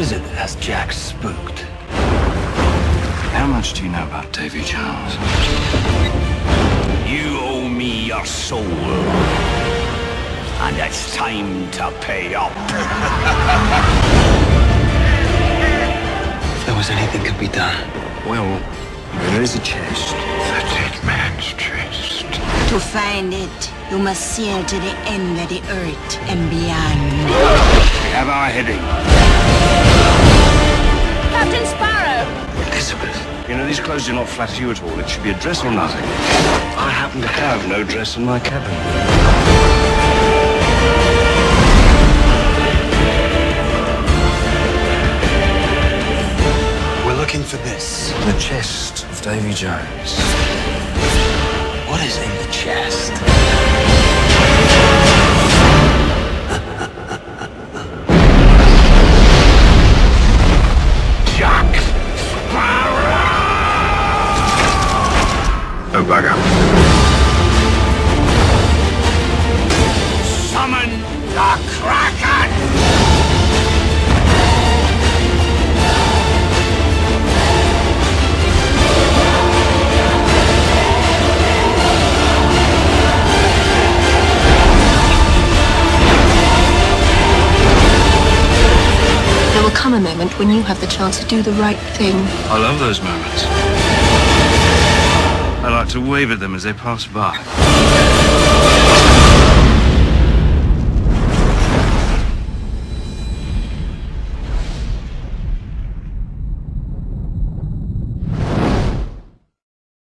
What is it that has Jack spooked? How much do you know about Davy Jones? You owe me your soul. And it's time to pay up. If there was anything could be done. Well, there is a chest. The dead man's chest. To find it, you must sail to the end of the earth and beyond. We have our heading. These clothes do not flatter you at all. It should be a dress or nothing. I happen to have no dress in my cabin. We're looking for this. The chest of Davy Jones. Bugger. Summon the Kraken! There will come a moment when you have the chance to do the right thing. I love those moments. To wave at them as they pass by.